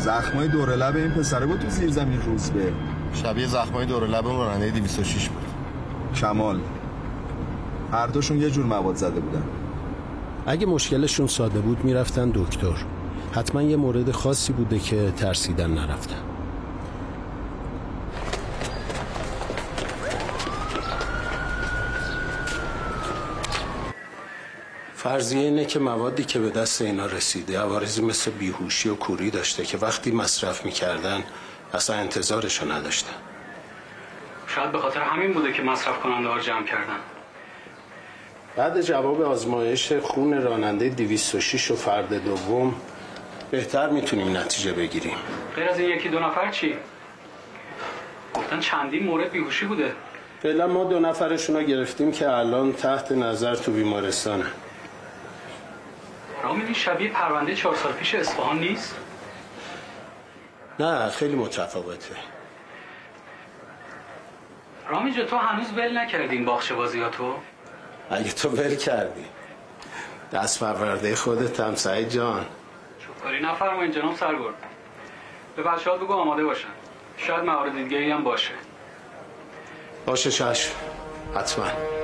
زخمای دور لب این پسره بود تو زیر زمین روز به. شبیه زخمای دور لب اون راننده 206 بود. کمال. هر دوشون یه جور مواد زده بودن. اگه مشکلشون ساده بود می‌رفتن دکتر. حتما یه مورد خاصی بوده که ترسیدن نرفتن. فرضیه اینه که موادی که به دست اینا رسیده عوارضی مثل بیهوشی و کوری داشته که وقتی مصرف می‌کردن اصلا انتظارشو نداشتن. شاید به خاطر همین بوده که مصرف کننده ها جمع کردن. بعد جواب آزمایش خون راننده 206 و فرد دوم بهتر می‌تونیم نتیجه بگیریم. غیر از این یکی دو نفر چی؟ گفتن چندین مورد بیهوشی بوده. فعلا ما دو نفرشون رو گرفتیم که الان تحت نظر تو بیمارستانه رامین این شبیه پرونده چهار سال پیش اصفهان نیست؟ نه خیلی متفاوته. رامین تو هنوز ول نکردی این باخچه بازیاتو؟ اگه تو ول کردی. دست پرورده خودت هم سعید جان. کاری؟ نفرمایید جناب سرگرد. به بچه ها بگو آماده باشن. شاید موارد دیگه هم باشه. باشه چشم. حتما.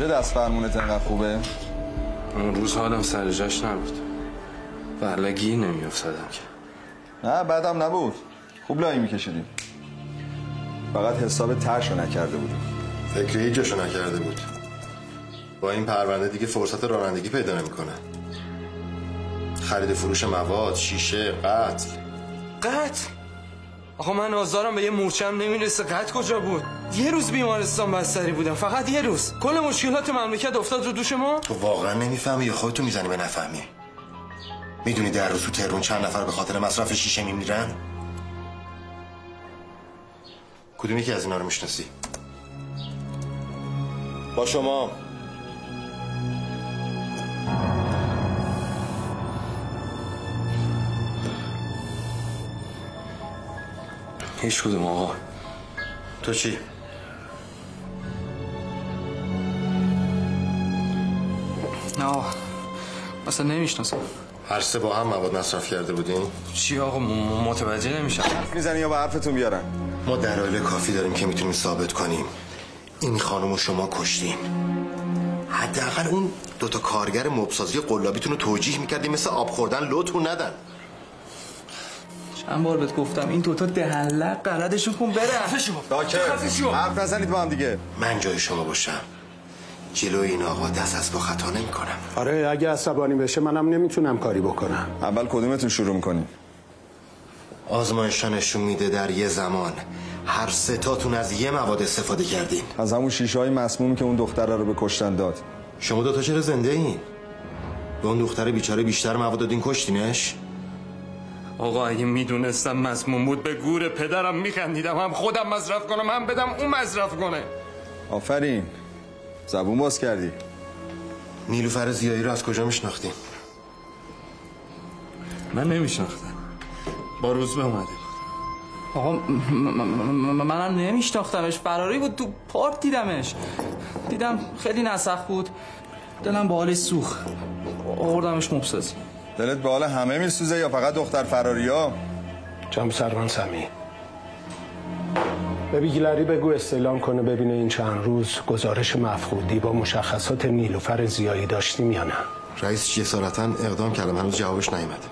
همیشه دست فرمونت انقدر خوبه؟ اون روز حالم سر جاش نبود. ولی گیر نمیافتادم که. نه بعدم نبود. خوب لایی میکشیدیم. فقط حساب ترشو نکرده بودیم. فکر هیچ جاشو نکرده بود. با این پرونده دیگه فرصت رانندگی پیدا نمی‌کنه. خرید فروش مواد شیشه قتل. قتل؟ آقا من آزارم به یه مورچم نمی‌رسه. قتل کجا بود؟ یه روز بیمارستان بستری بودم. فقط یه روز. کل مشکلات مملکت افتاد رو دوش ما. تو واقعا نمی‌فهمی یا خودتو می‌زنی به نفهمی. می‌دونی در روز تو تهرون چند نفر به خاطر مصرف شیشه میمیرن؟ کدوم یکی از اینا رو می‌شناسی؟ با شما. هیچ کدوم آقا. تو چی؟ نه آقا اصلا نمی‌شناسم. هر سه با هم مواد مصرف کرده بودین؟ چی آقا م- متوجه نمیشم. می‌زنی یا به حرفتون بیارن ما دلایل کافی داریم که می‌تونیم ثابت کنیم. این خانم و شما کشتین. حداقل اون دوتا کارگر مبسازی قلابیتون رو توجیه می‌کردیم مثل آب خوردن لطفون ندن. چند بار بهت گفتم این دوتا دهلق قلدشون کن بره داکر حرف نزنید با هم دیگه. من جای شما باشم. جلوی این آقا دست از با خطا نمی کنم آره اگه عصبانی بشه منم نمی‌تونم کاری بکنم. اول کدومتون شروع می‌کنیم؟ آزمایش نشون میده در یه زمان. هر ستاتون از یه مواد استفاده کردین. از همون شیشه های مسمومی که اون دختره رو به کشتن داد. شما دوتا چرا زنده این؟ به اون دختر بیچاره بیشتر مواد دادین کشتینش؟ آقا اگه می‌دونستم مضمون بود به گور پدرم میخندیدم هم خودم مصرف کنم هم بدم اون مصرف کنه. آفرین. زبون باز کردی. نیلوفر زیایی رو از کجا میشناختین؟ من نمیشناختم. با روز به اومده آقا منم نمیشناختمش. فراری بود تو پارک دیدمش. دیدم خیلی نسخ بود. دلم با حالش سوخ آوردمش مبسازی دلت به حال همه میسوزه یا فقط دختر فراریا؟ جناب سروان سمی. به بیگلری بگو استعلام کنه ببینه این چند روز گزارش مفقودی با مشخصات نیلوفر زیایی داشتیم یا نه. رئیس جسارتا اقدام کردم هنوز جوابش نیومد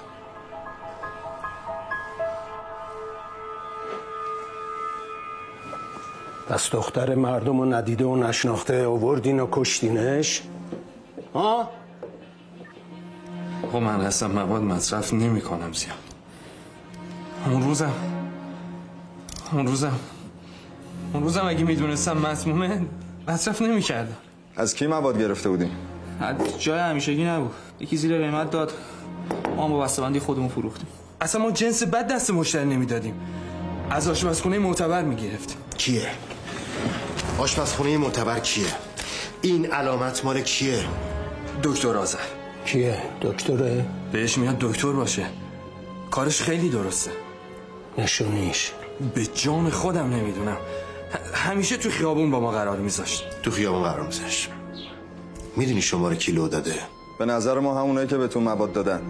پس دختر مردم رو ندیده و نشناخته آوردین و کشتینش؟ ها؟ آقا من اصلا مواد مصرف نمی کنم زیاد. اون روزم اون روزم اون روزم اگه می‌دونستم مسمومه مصرف نمی کردم از کی مواد گرفته بودیم؟ از جای همیشگی نبود. یکی زیر قیمت داد. ما هم با بسته‌بندی خودمون فروختیم. اصلا ما جنس بد دست مشتری نمی‌دادیم. از آشپزخونه معتبر می‌گرفتیم. کیه؟ آشپزخونه معتبر کیه؟ این علامت مال کیه؟ دکتر آذر. کیه؟ دکتره؟ بهش میاد دکتر باشه. کارش خیلی درسته. نشونیش. به جان خودم نمی‌دونم. همیشه تو خیابون با ما قرار میذاشت. تو خیابون قرار میذاشت. می‌دونی شماره کی لو داده. به نظر ما همونایی که بهتون مواد دادن.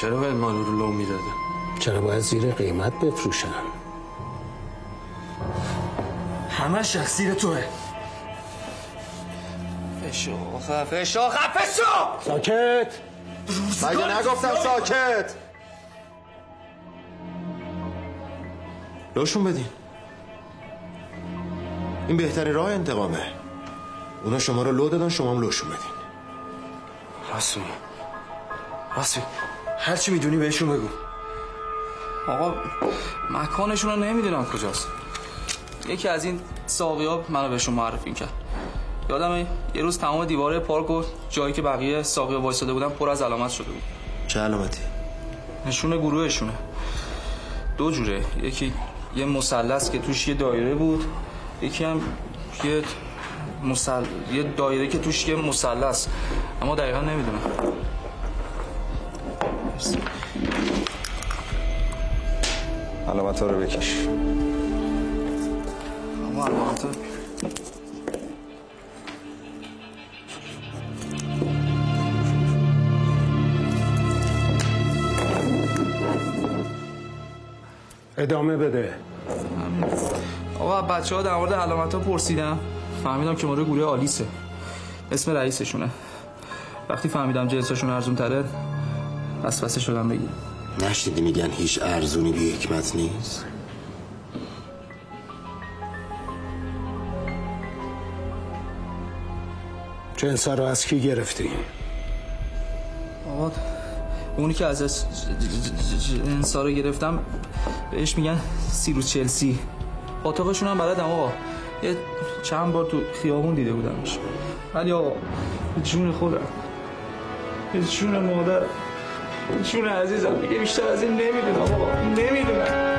چرا باید ما رو لو می‌داده؟ چرا باید زیر قیمت بفروشن؟ همه شخصیر توه. فشو خفه شو خفه شو ساکت! مگه نگفتم ساکت؟ لوشون بدین. این بهترین راه انتقامه. اونا شما رو لو دادن شما هم لوشون بدین. راست میگه راست میگه هرچی می‌دونی بهشون بگو. آقا مکانشون رو نمی‌دونم کجاست. یکی از این ساقی ها منو بهشون معرفی کرد. یادمه یه روز تمام دیواره پارک و جایی که بقیه ساقی ها وایساده بودن پر از علامت شده بود. چه علامتی؟ نشون گروهشونه. دو جوره. یکی یه مثلث که توش یه دایره بود یکی هم یه مسل... یه دایره که توش یه مثلث. اما دقیقا نمی‌دونم. علامت ها رو بکش. اما علامت ادامه بده. آقا بچه ها در مورد علامت ها پرسیدم. فهمیدم که مورد گروه آلیسه. اسم رئیسشونه. وقتی فهمیدم جنسشون ارزون تره وسوسه شدم بگیر نشنیدی میگن هیچ ارزونی بی حکمت نیست؟ جنسا رو از کی گرفتی؟ آقا اونی که از انسا رو گرفتم بهش میگن سیرو چلسی. اتاقشون هم بلدم آقا. یه چند بار تو خیابون دیده بودمش. ولی آقا جون خودم. جون مادر. جون عزیزم. دیگه بیشتر از این نمی‌دونم آقا. نمی‌دونم.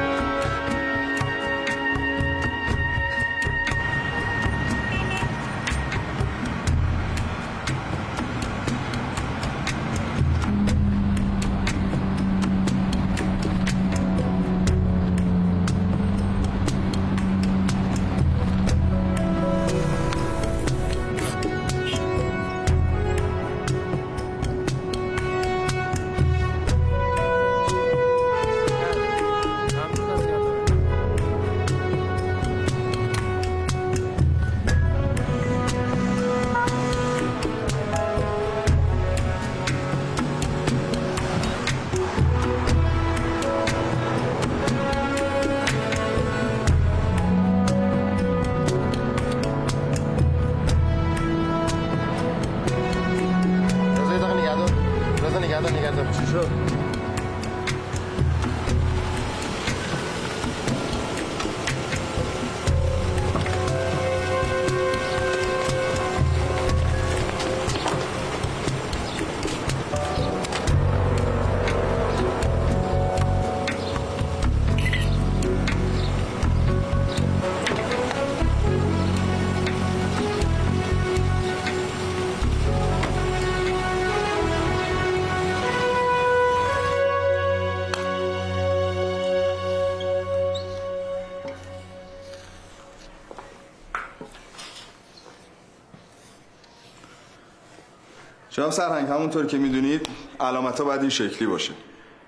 جناب سرهنگ همونطور که می‌دونید علامت ها باید این شکلی باشه.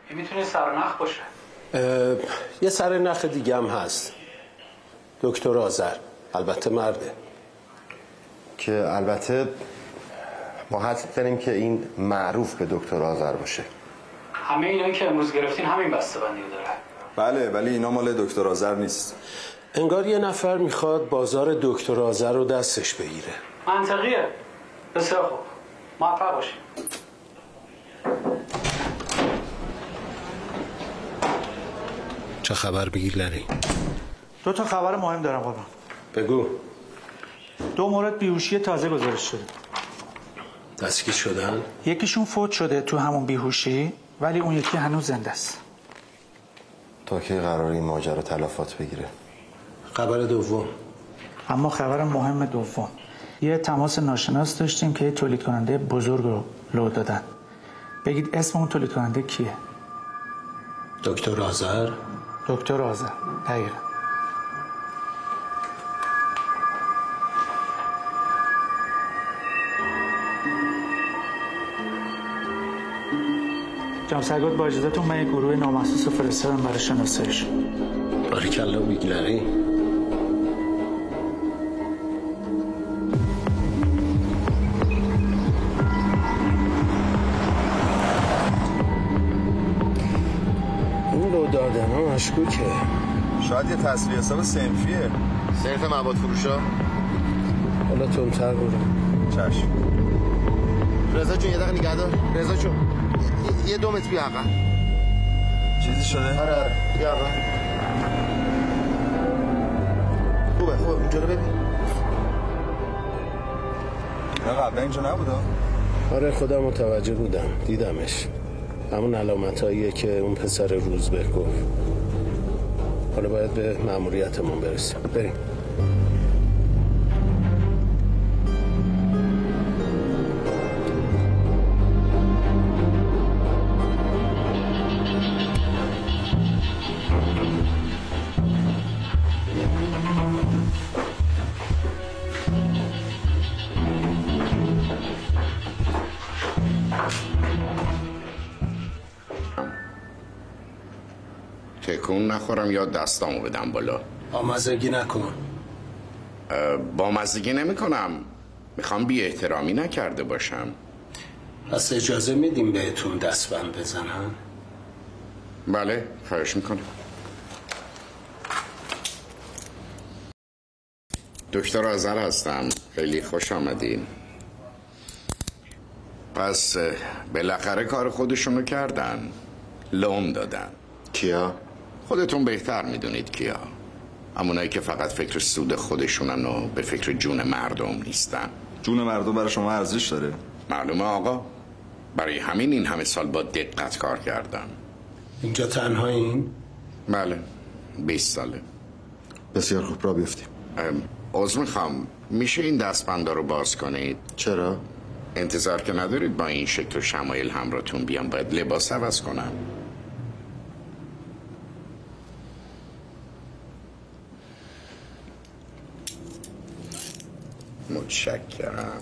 می‌تونه سرنخ باشه. یه سر نخ دیگه هم هست. دکتر آذر. البته مرده. که البته ما حد داریم که این معروف به دکتر آذر باشه. همه اینایی که امروز گرفتین همین بسته بندی رو داره. بله ولی اینا مال دکتر آذر نیست. انگار یه نفر می‌خواد بازار دکتر آذر رو دستش بگیره. منطقیه. بسیار خوب. موفق باشین چه خبر بگیر لری؟ دو تا خبر مهم دارم قربان بگو. دو مورد بیهوشی تازه گزارش شده. دستگیر شدن؟ یکیشون فوت شده تو همون بیهوشی ولی اون یکی هنوز زنده است. تا که قرار این ماجرا تلافات بگیره؟ خبر دوم. اما خبر مهم دوم. یه تماس ناشناس داشتیم که یه تولید کننده بزرگ رو لو دادن. بگید اسم اون تولید کننده کیه؟ دکتر آذر دکتر آذر دقیقا. جناب سرگرد با اجازهتون من یه گروه نامحسوس رو فرستادم برای شناساییش. باریکلا بیگلری مشکوکه. شاید یه تصویه حساب سنفیه صرف مواد فروشا. حالا تونتر برو. چشم. رضا جون یه دقیقه نگه دار. رضا جون یه- دو متر بیا عقب. چیزی شده؟ آره آره. بیا عقب. خوبه خوبه اونجا رو ببین. نه قبلا اینجا نبودا آره خودم متوجه بودم. دیدمش. همون علامت که اون پسر روزبه گفت حالا باید به مأموریتمون برسیم. بریم. نخورم یا دستامو بدم بالا؟ آمزگی نکن. با مزدگی نمی کنم می‌خوام بی احترامی نکرده باشم. پس اجازه میدیم بهتون دستبند بزنن بله خواهش می‌کنم. دکتر آذر هستم. خیلی خوش آمدین. پس بالاخره کار خودشونو کردن. لوم دادن. کیا؟ خودتون بهتر می‌دونید کیا. همونایی که فقط فکر سود خودشونن و به فکر جون مردم نیستن. جون مردم برای شما ارزش داره؟ معلومه آقا. برای همین این همه سال با دقت کار کردم. اینجا تنهایین بله. 20 ساله. بسیار خوب را بیفتیم. عذر می‌خوام. میشه این دستبندا رو باز کنید؟ چرا؟ انتظار که ندارید با این شکل و شمایل همراهتون بیام. باید لباس عوض کنم. متشکرم.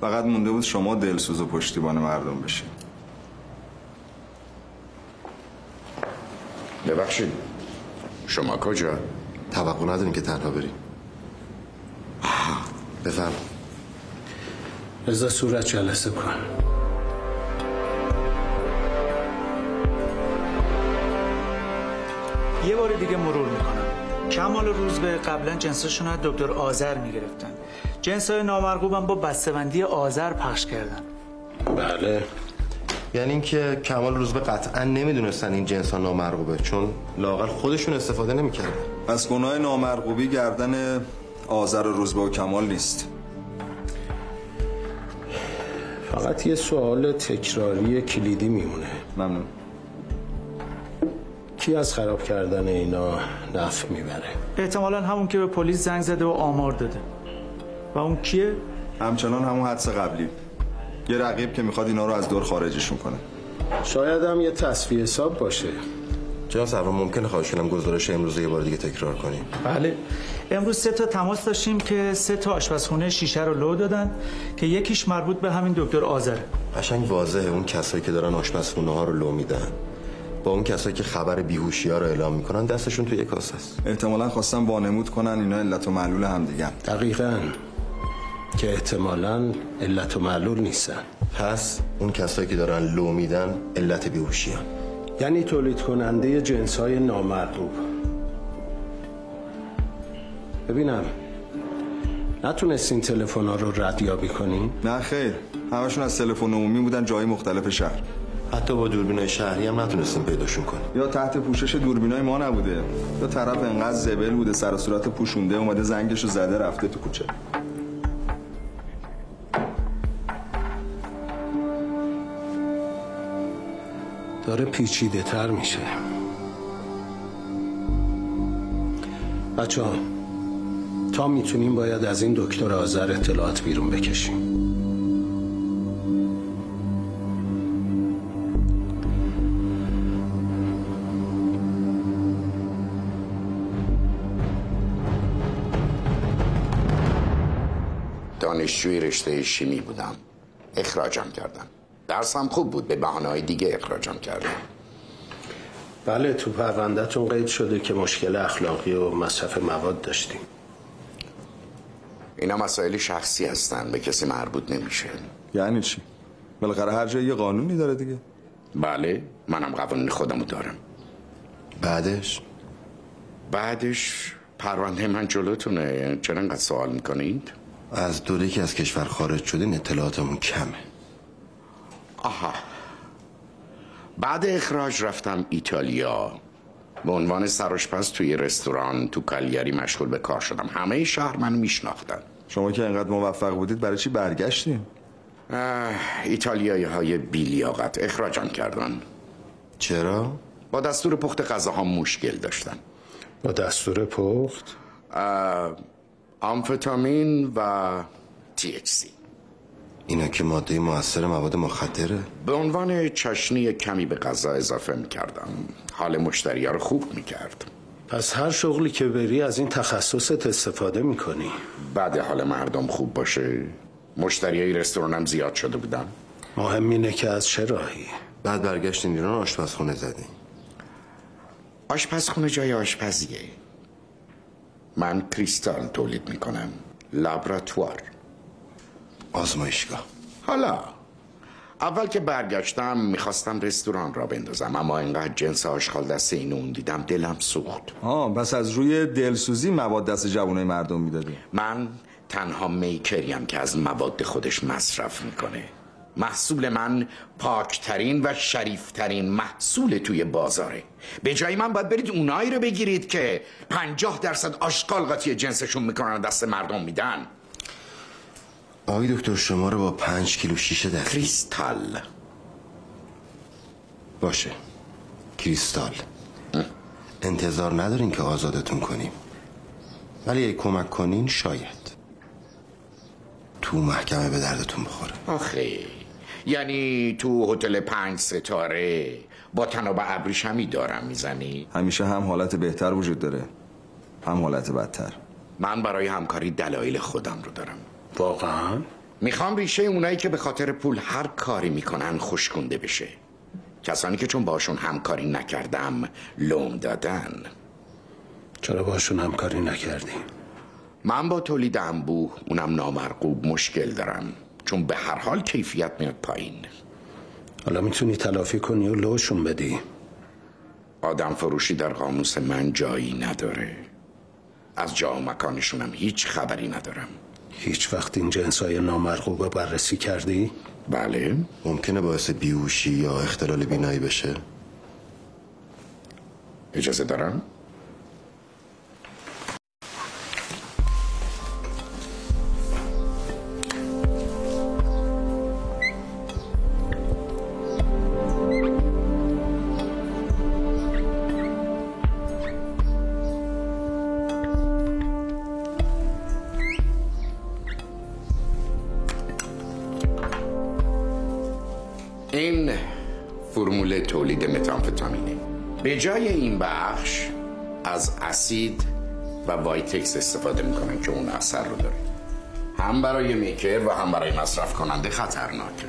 فقط مونده بود شما دلسوز و پشتیبان مردم بشین. ببخشید. شما کجا؟ توقع نداریم که تنها بریم. بفرم رضا صورت جلسه کن. یه بار دیگه مرور می‌کنم. کمال روزبه قبلا جنساشون از دکتر آذر می‌گرفتن. جنسای نامرغوبم با بسته‌بندی آذر پخش کردن. بله. یعنی اینکه کمال روز به قطعا نمی‌دونستن این جنس ها نامرغوبه چون لاقل خودشون استفاده نمی‌کردن. پس گناه نامرغوبی گردن آذر و روزبه و کمال نیست. فقط یه سوال تکراری کلیدی میمونه. ممنون. کی از خراب کردن اینا نفع می‌بره؟ احتمالا همون که به پلیس زنگ زده و آمار داده. و اون کیه؟ همچنان همون حدس قبلی. یه رقیب که می‌خواد اینا رو از دور خارجشون کنه. شاید هم یه تصفیه حساب باشه. جناب سرور ممکنه خواهش کنم گزارش امروز یه بار دیگه تکرار کنیم. بله. امروز سه تا تماس داشتیم که سه تا آشپزخونه شیشه رو لو دادن که یکیش مربوط به همین دکتر آذره. قشنگ واضحه اون کسایی که دارن آشپزخونه ها رو لو میدن. با اون کسایی که خبر بیهوشی ها رو اعلام می‌کنن دستشون توی یک کاسه است. احتمالا خواستم وانمود کنن اینا علت و معلول هم دیگه دقیقا. که احتمالا علت و معلول نیستن. پس اون کسایی که دارن لو میدن علت بیهوشی ها یعنی تولید کننده جنس های نامرغوب. ببینم نتونستین تلفن ها رو ردیابی کنین؟ نه خیر. همشون از تلفن عمومی بودن جای مختلف شهر. حتی با دوربینای شهری هم نتونستیم پیداشون کنیم. یا تحت پوشش دوربینای ما نبوده. یا طرف انقدر زبل بوده سر و صورت پوشونده اومده زنگش رو زده رفته تو کوچه. داره پیچیده تر میشه. بچه ها تا می‌تونیم باید از این دکتر آذر اطلاعات بیرون بکشیم. دانشجوی رشته شیمی بودم. اخراجم کردم درسم خوب بود به بحانه دیگه اخراجم کردم. بله تو پروندهتون قید شده که مشکل اخلاقی و مصرف مواد داشتیم. اینا مسائل شخصی هستن به کسی مربوط نمیشه. یعنی چی؟ بالاخره هر جای یه قانونی داره دیگه. بله منم قوانین خودمو دارم. بعدش؟ بعدش پرونده من جلوتونه. چرا انقدر سوال می‌کنید؟ از دوره که از کشور خارج شدین اطلاعاتمون کمه. آها. بعد اخراج رفتم ایتالیا. به عنوان سراشپز توی رستوران تو کالیاری مشغول به کار شدم. همه شهر من میشناختن. شما که انقدر موفق بودید برای چی برگشتین؟ ایتالیایی های بیلیاقت اخراجم کردن. چرا؟ با دستور پخت غذاها مشکل داشتن. با دستور پخت؟ آمفتامین و تی اچ سی اینا که ماده موثر مواد مخدره؟ به عنوان چشنی کمی به غذا اضافه می‌کردم. حال مشتری رو خوب می‌کرد. پس هر شغلی که بری از این تخصصت استفاده می‌کنی. بعد حال مردم خوب باشه. مشتری های رستورانم زیاد شده بودن. مهم اینه که از چه راهی؟ بعد برگشتین ایران آشپزخونه زدین. آشپزخونه جای آشپزیه. من کریستال تولید می‌کنم. لابراتوار. آزمایشگاه. حالا اول که برگشتم می‌خواستم رستوران را بندازم اما اینقدر جنس آشغال دست این اون دیدم دلم سوخت. آه بس از روی دلسوزی مواد دست جوانای مردم می‌دادی. من تنها میکریم که از مواد خودش مصرف می‌کنه. محصول من پاکترین و شریفترین محصول توی بازاره. به جای من باید برید اونایی رو بگیرید که پنجاه درصد آشغال قاطی جنسشون می‌کنن دست مردم میدن. آقای دکتر شما رو با پنج کیلو شیشه دست کریستال. باشه. کریستال. انتظار ندارین که آزادتون کنیم. ولی اگه کمک کنین شاید. تو محکمه به دردتون بخوره. آخه. یعنی تو هتل پنج ستاره. با تناب ابریشمی دارم می‌زنی؟ همیشه هم حالت بهتر وجود داره. هم حالت بدتر. من برای همکاری دلایل خودم رو دارم. واقعا؟ می‌خوام ریشه اونایی که به خاطر پول هر کاری می‌کنن خوشگونده بشه. کسانی که چون باشون همکاری نکردم لوم دادن. چرا باشون همکاری نکردی؟ من با تولید انبوه اونم نامرغوب مشکل دارم. چون به هر حال کیفیت میاد پایین. حالا می‌تونی تلافی کنی و لوشون بدی. آدم فروشی در قاموس من جایی نداره. از جا و مکانشونم هیچ خبری ندارم. هیچ وقت این جنس های نامرغوب رو بررسی کردی؟ بله. ممکنه باعث بیهوشی یا اختلال بینایی بشه؟ اجازه دارم؟ اسید و وایتکس استفاده می‌کنن که اون اثر رو داره. هم برای maker و هم برای مصرف کننده خطرناکه.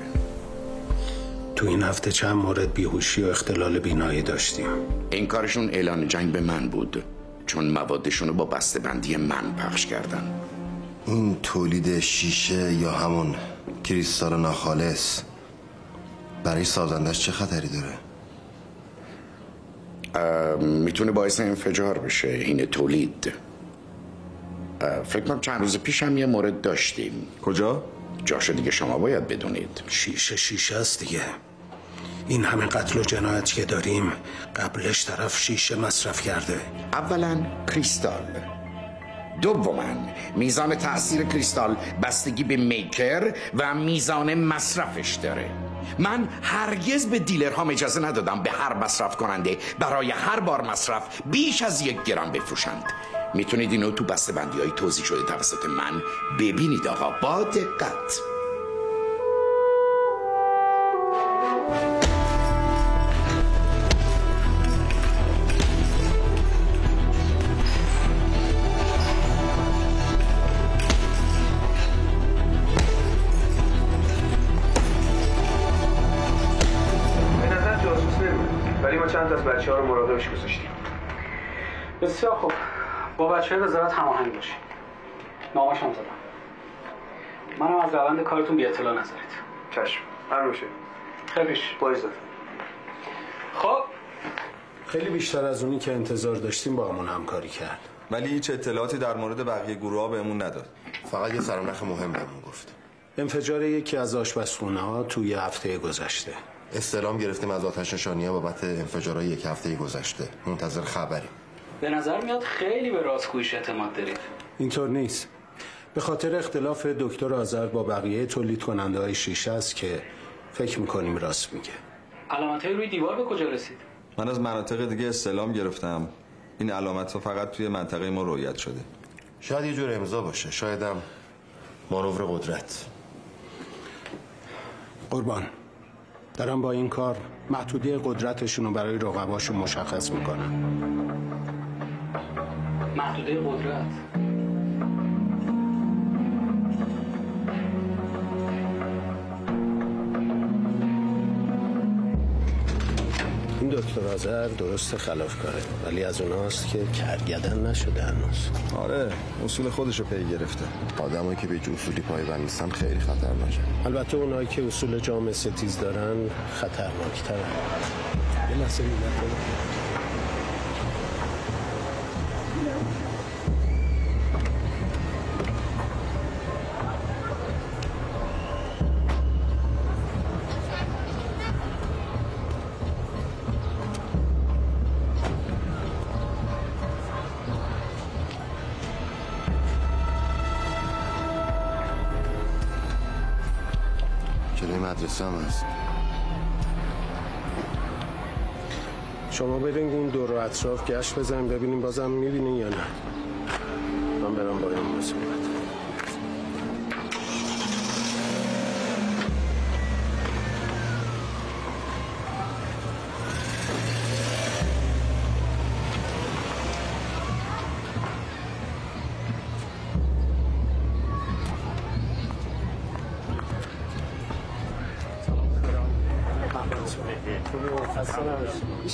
تو این هفته چند مورد بیهوشی و اختلال بینایی داشتیم. این کارشون اعلان جنگ به من بود چون موادشون رو با بسته‌بندی من پخش کردن. این تولید شیشه یا همون کریستال ناخالص برای سازندش چه خطری داره؟ می‌تونه باعث انفجار بشه این تولید. فکر کنم چند روز پیش هم یه مورد داشتیم. کجا؟ جاشو دیگه شما باید بدونید. شیشه شیشه است دیگه. این همه قتل و جنایت که داریم قبلش طرف شیشه مصرف کرده. اولا کریستال. دوما میزان تاثیر کریستال بستگی به میکر و میزان مصرفش داره. من هرگز به دیلرهام اجازه ندادم به هر مصرف کننده برای هر بار مصرف بیش از یک گرم بفروشند. می‌تونید اینو تو بسته بندی های توضیح شده توسط من ببینید آقا. با دقت. بسیار خوب. با بچه های وزارت هماهنگ باشید. نامش هم زدم. منم از روند کارتون بی اطلاع نذارید. چشم. هر روشه خیلیش با اجازت. خب. خیلی بیشتر از اونی که انتظار داشتیم با همون همکاری کرد. ولی هیچ اطلاعاتی در مورد بقیه گروه ها بهمون نداد. فقط یه سرنخ مهم بهمون گفت. انفجار یکی از آشپزخونه ها توی هفته گذشته. استلام گرفتیم از آتش نشانی بابت انفجارهای یک هفته گذشته. منتظر خبریم. به نظر میاد خیلی به راستگوییش اعتماد دارید. اینطور نیست. به خاطر اختلاف دکتر آذر با بقیه تولید کننده های شیشه است که فکر می‌کنیم راست میگه. علامت های روی دیوار به کجا رسید؟ من از مناطق دیگه استلام گرفتم. این علامت ها فقط توی منطقه ما رویت شده. شاید یه جور امضا باشه. شایدم مانور قدرت. قربان. دارم با این کار محدودی قدرتشون رو برای رقباشون مشخص می‌کنم. محدوده قدرت. این دکتر آذر درست خلاف کاره ولی از اوناست که کرگدن نشده هنوز. آره اصول خودش رو پی گرفته. آدمایی که به اصولی پایبند نیستن خیلی خطرناکه البته اونایی که اصول جامعه ستیز دارن خطرناکترن. یه لحظه مدرسه هم هست. شما برین این دور اطراف گشت بزنیم ببینیم بازم می‌بینین یا نه. من برم با این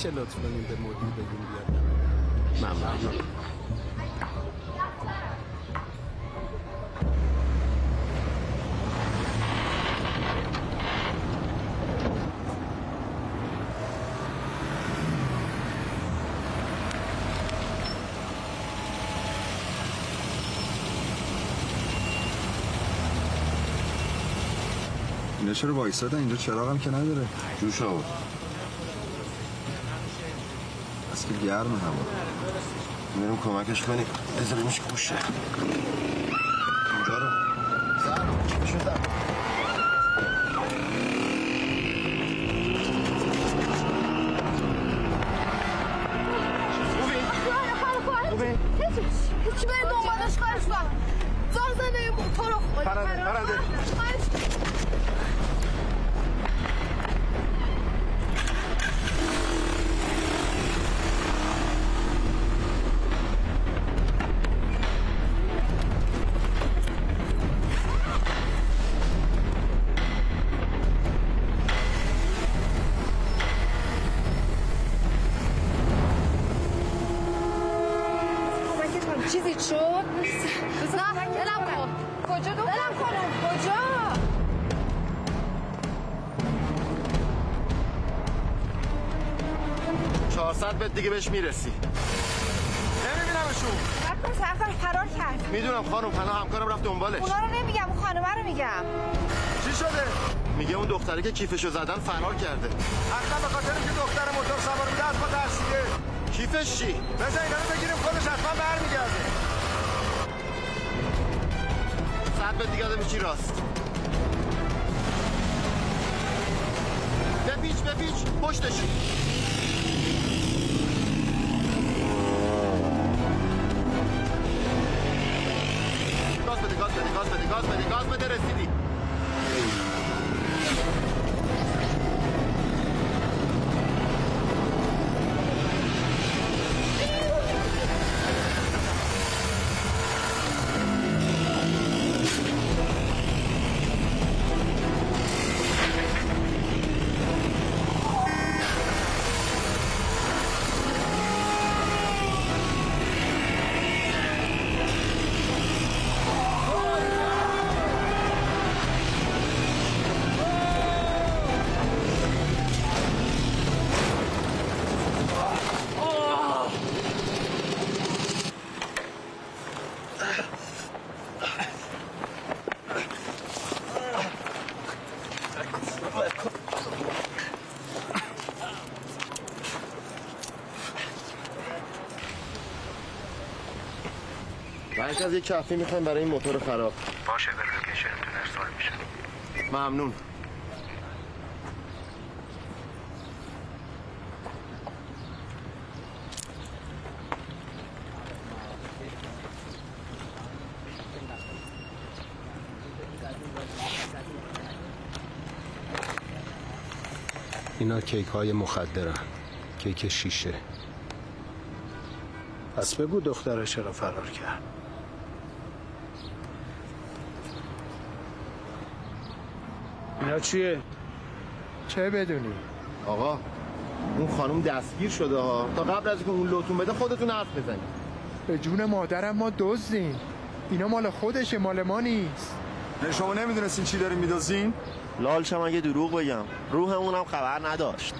میشه لطف کنیم به مدیر بگیم بیاد؟ ممنون اینا چرا وایسادن؟ اینجا چراغ هم که نداره. جوش آورد از که گرم هوا. بریم کمکش کنیم. بذاریمش گوشه. 400 متر دیگه بهش می‌رسی. نمیبینمشون. رفتم سرفر فرار کرد می‌دونم خانم پناه همکارم رفت دنبالش. اونا رو نمیگم اون خانمه رو میگم. چی شده؟ میگه اون دختری که کیفشو زدن فرار کرده. حتما به خاطر که دختر موتور سوار بوده از ما ترسیده کیفش چی؟ بذار اینا رو بگیریم خودش حتما برمیگرده. صد متر دیگه بچی راست؟ بپیچ بپیچ. پشتشی گاز بده بعد از یک کفی می‌خوایم برای این موتور خراب. باشه به لوکیشنتون ارسال میشه. ممنون. اینا کیک های مخدرن. کیک شیشه. پس بگو دختره چرا فرار کرد. چیه؟ چه بدونی؟ آقا اون خانم دستگیر شده ها. تا قبل از اینکه اون لوتون بده خودتون حرف بزنید. به جون مادرم ما دزدیم. اینا مال خودشه مال ما نیست. نه شما نمی‌دونستین چی دارین میدازین؟ لالشم اگه دروغ بگم. روحمونم خبر نداشت.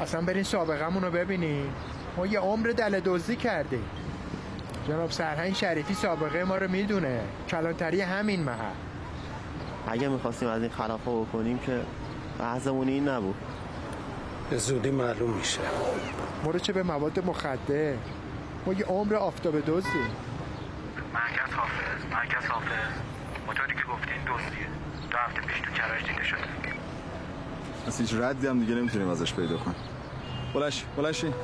اصلا برین سابقمون رو ببینین. ما یه عمر دل دزدی کردیم. جناب سرهنگ شریفی سابقه ما رو می‌دونه. کلانتری همین محل. اگه می‌خواستیم از این خلافه بکنیم که بحثمون این نبود. به زودی معلوم میشه. ما رو چه به مواد مخدر. ما یه عمر آفتاب دزدیم مرکز حافظ مرکز حافظ. موتوری که گفتین دزدیه. دو هفته پیش تو کرج دیده شده. از هیچ ردی هم دیگه نمی‌تونیم ازش پیدا کنیم. بلش بلشی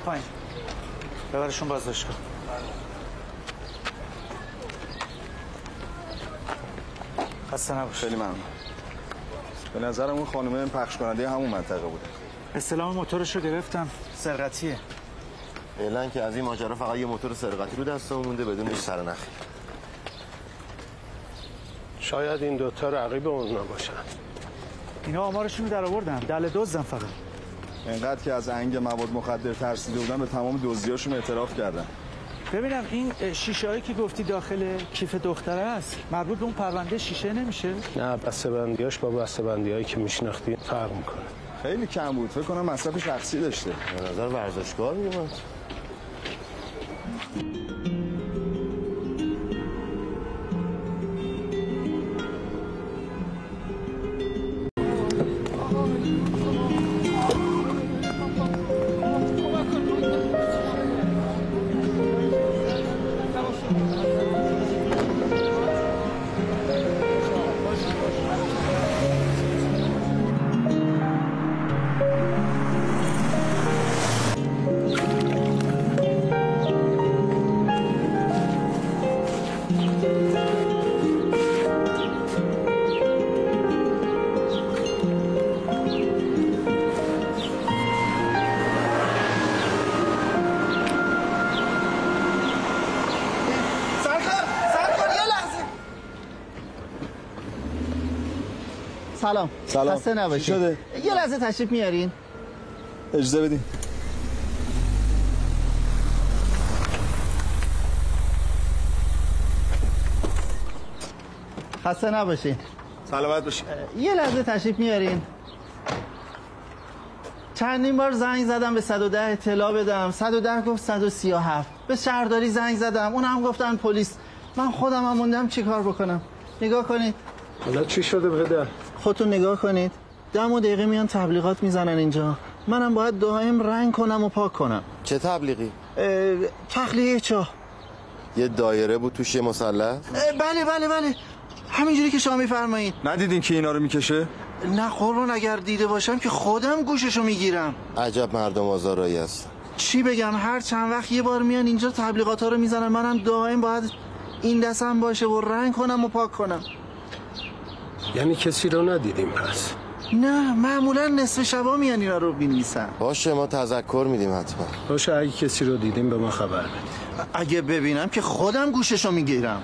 بیا پایین. ببرشون بازداشتگاه. خسته نباش خیلی ممنون. به نظرم اون خانومه پخش کننده همون منطقه بوده. استلام موتورش رو گرفتم. سرقتیه. فعلا که از این ماجرا فقط یه موتور سرقتی رو دستمون مونده بدون هیچ سرنخی شاید این دوتا رقیب اون نباشن. اینا آمارشون رو در آوردن دل دزدن فقط. انقدر که از انگ مواد مخدر ترسیده بودن به تمام دزدیاشون اعتراف کردن ببینم این شیشه هایی که گفتی داخل کیف دختره است مربوط به اون پرونده شیشه نمیشه؟ نه بسته بندیاش با بسته بندی هایی که میشناختی فرق می‌کنه. خیلی کم بود فکر کنم مصرف شخصی داشته. به نظر ورزشکار میومد سلام. خسته نباشید. شده؟ یه لحظه تشریف میارین. اجازه بدین. خسته نباشین سلامت باشی. یه لحظه تشریف میارین. چندین بار زنگ زدم به 110 اطلاع بدم. 110 گفت 137 به شهرداری زنگ زدم. اون هم گفتن پلیس. من خودم هم موندم چیکار بکنم. نگاه کنید. حالا چی شده بده خودتون نگاه کنید. دم و دقیقه میان تبلیغات می‌زنن اینجا. منم باید دائم رنگ کنم و پاک کنم. چه تبلیغی؟ اه، تخلیه چاه. یه دایره بود توش یه مسلح؟ بله بله بله. همینجوری که شما میفرمایید. ندیدین که اینا رو می‌کشه؟ نه قربان اگر دیده باشم که خودم گوششو می‌گیرم. عجب مردم آزارایی هست چی بگم هر چند وقت یه بار میان اینجا تبلیغات ها رو می‌زنن منم دائم باید این دستم باشه و رنگ کنم و پاک کنم. یعنی کسی رو ندیدیم پس. نه معمولا نصف شبا میان اینا رو بینویسن باشه ما تذکر میدیم حتما. باشه اگه کسی رو دیدیم به ما خبر بدیم اگه ببینم که خودم گوششو می‌گیرم.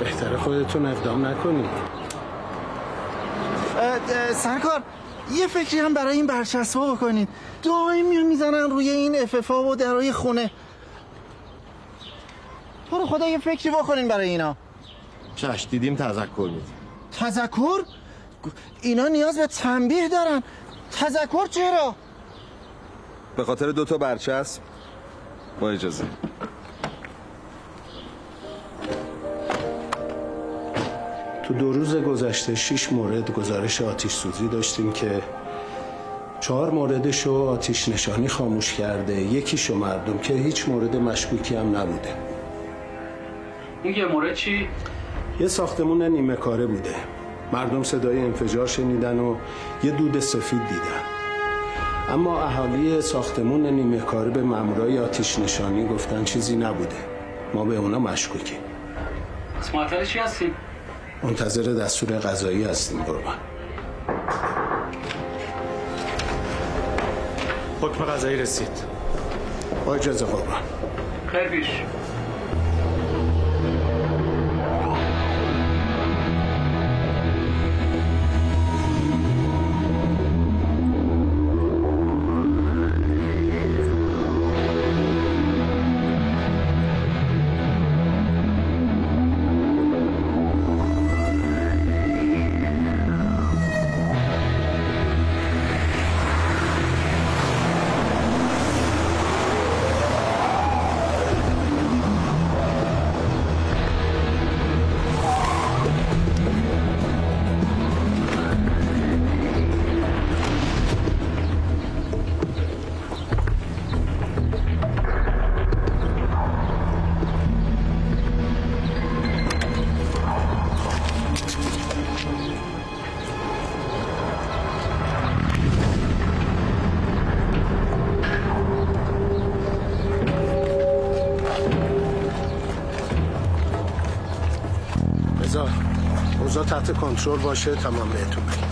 بهتره خودتون اقدام نکنید. سرکار یه فکری هم برای این برچسبا بکنید. دائم میان می‌زنن روی این اففا و درای خونه. تو رو خدا یه فکری بکنین برای اینا. چش دیدیم تذکر میدیم. تذکر؟ اینا نیاز به تنبیه دارن. تذکر چرا؟ به خاطر دوتا برچسب. با اجازه. تو دو روز گذشته شش مورد گزارش آتیش سوزی داشتیم که چهار موردشو آتیش نشانی خاموش کرده. یکیشو مردم که هیچ مورد مشکوکی هم نبوده. اون یه مورد چی؟ یه ساختمون نیمه کاره بوده. مردم صدای انفجار شنیدن و یه دود سفید دیدن. اما اهالی ساختمون نیمه کاره به مامورای آتیش نشانی گفتن چیزی نبوده. ما به اونا مشکوکیم. معطل چی هستیم؟ منتظر دستور قضایی هستیم قربان. حکم قضایی رسید. با اجازه قربان. خیر پیش تحت کنترل باشه تمام بهتون بگم.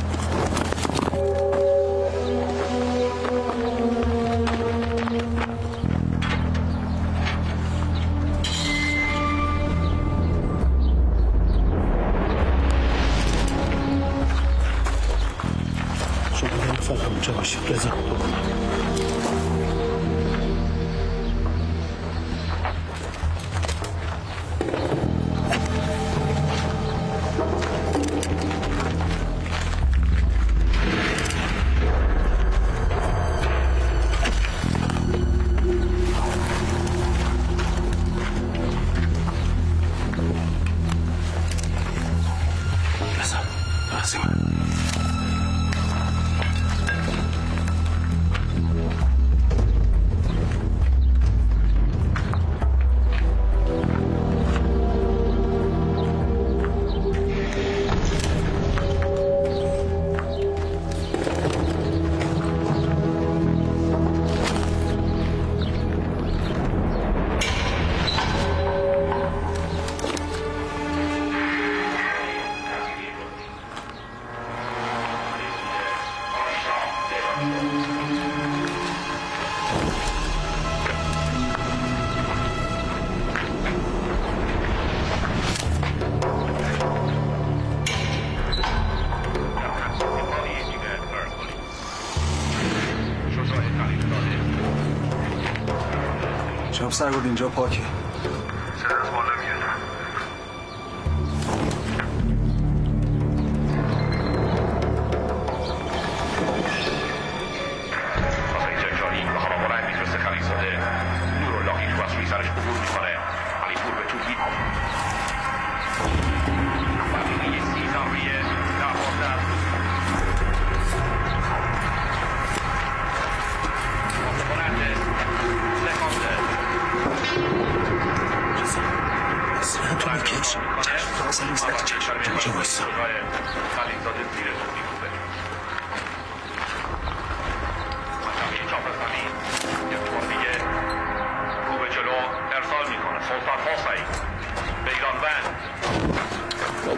جناب سرگرد اینجا پاکه.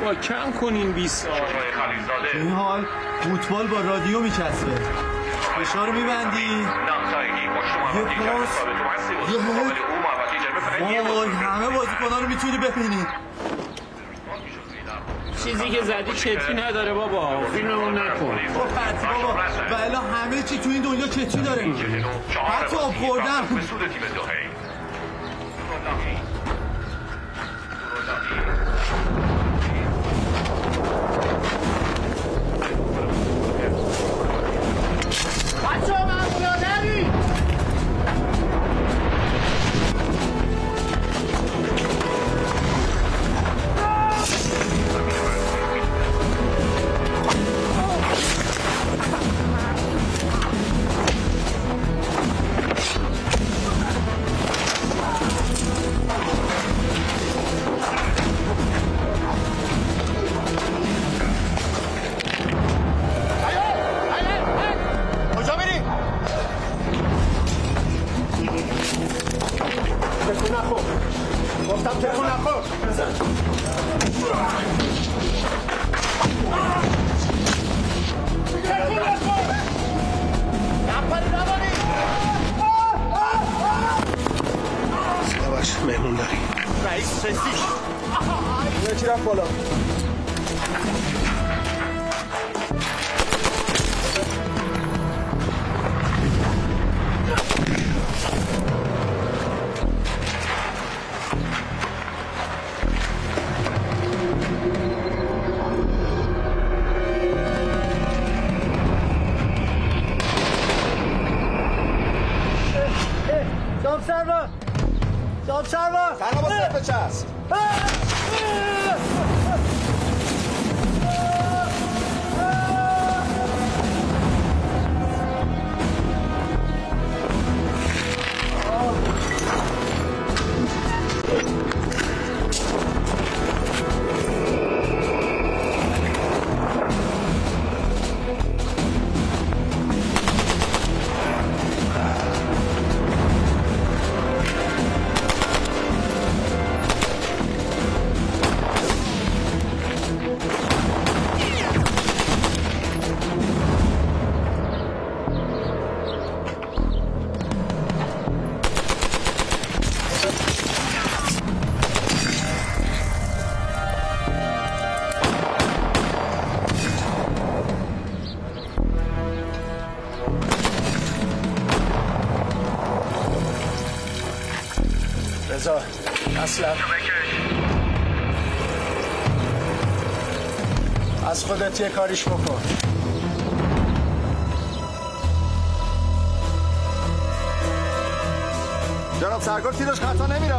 بابا کم کنین بیست شوشای خلیزاده این حال فوتبال با رادیو میچسبه. فشار میبندی. یه پاس. یه هد. وای بازی همه بازیکنان رو می‌تونی ببینی. چیزی که زدی کتری نداره بابا. فیلممون نکن. خب پرتی بابا و الا همه چی تو این دنیا کتری داره. حتی آب خوردن. اصلا از خودت یه کاریش بکن. جناب سرکار تیرش خطا نمیره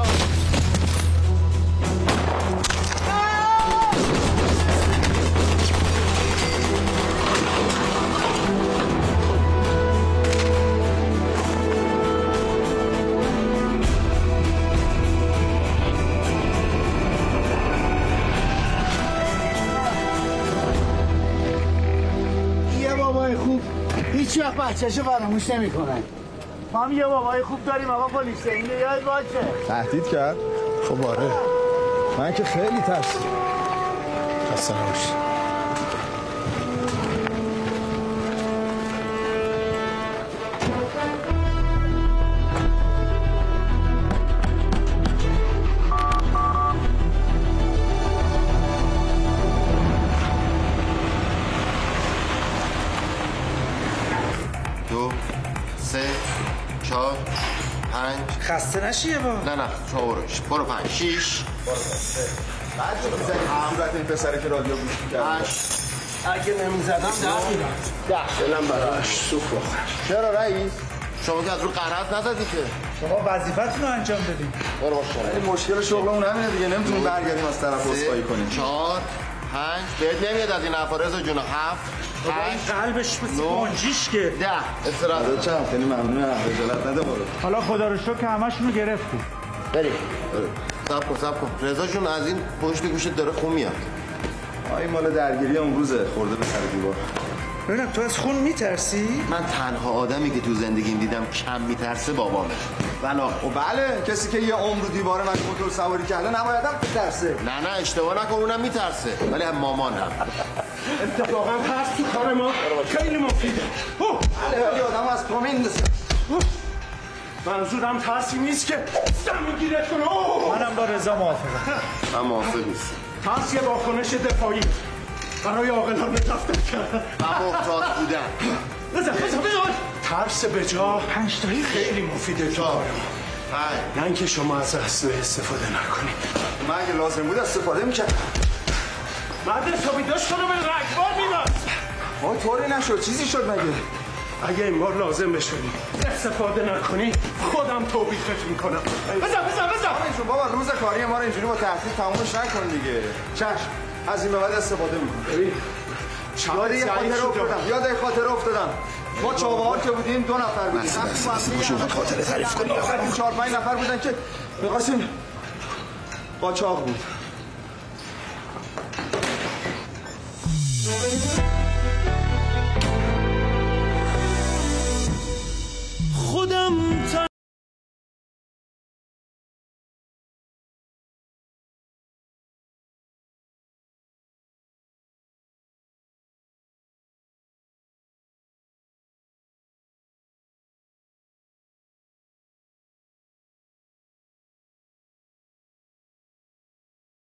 بچهشو فراموش نمی‌کنه. ما هم یه بابای خوب داریم آقا پلیس اینو یاد باشه تهدید کرد؟ خب آره. من که خیلی ترسید خسته نباشی نشیه با. نه نه چهارش برو. پنج شیش بعد چه می‌زنی همراه این پسره که رادیو گوش می‌کرد اگه نمی‌زدم ده میرم ده. دلم براش سوخ بخور. چرا رئیس؟ شما که از رو قرارت نزدی که. شما وظیفتون رو انجام بدین. برو باش. این مشکل شغلمون همینه دیگه. نمی‌تونیم برگردیم از طرف سه کنیم. چهار. پنج. بهت نمیاد از این حرفا رضا جون هفت هشت قلبش. منجیش که ده. استراحت. چند خیلی ممنونم خجالت نده برو. حالا خدا رو شکر همشون رو گرفتیم بریم. سب کن سب کن. رضا جون از این پشت گوشت داره خون میاد. این مال درگیری امروزه خورده به سر دیوار. ببینم تو از خون میترسی؟ من تنها آدمی که تو زندگیم دیدم کم میترسه بابامه. بلا و بله کسی که یه عمر رو دیواره من موتور سواری کرده نباید هم بترسه نه نه اشتباه نکن اونم میترسه. ولی هم مامان هم اتفاقا ترس تو کار ما. خیلی مفیده. اوه، بله ولی آدم از پا میندازه اوه. منظورم ترسی نیست که زمین گیرت کنه. منم با رضا موافقم. من موافق نیستم. ترس یه واکنش دفاعی. برای عاقلانه رفتار کردن. و محتاط بودن. بزن بزن بزن. ترس به جا. پنج خیلی مفیده تو نه اینکه شما از اسلحه استفاده نکنید من اگه لازم بود استفاده می‌کرد مرد حسابی داشت کنه به رگبار می‌داد. ما طوری نشد. چیزی شد مگه؟ اگه این بار لازم بشه استفاده نکنی. خودم توبیخت می‌کنم. بزن بزن بزن. بابا روز کاری ما رو اینجوری با تهدید تمومش نکن دیگه. چشم. از این به بعد استفاده می‌کنم. ببین یاد یه خاطره افتادم. یاد یه خاطره افتادم. ما چابهار که بودیم دو نفر بودیم. بس بس بس باشو اومد خاطره تعریف کنی رفتیم چهار پنج نفر بودن که می‌خواستیم قاچاق بود.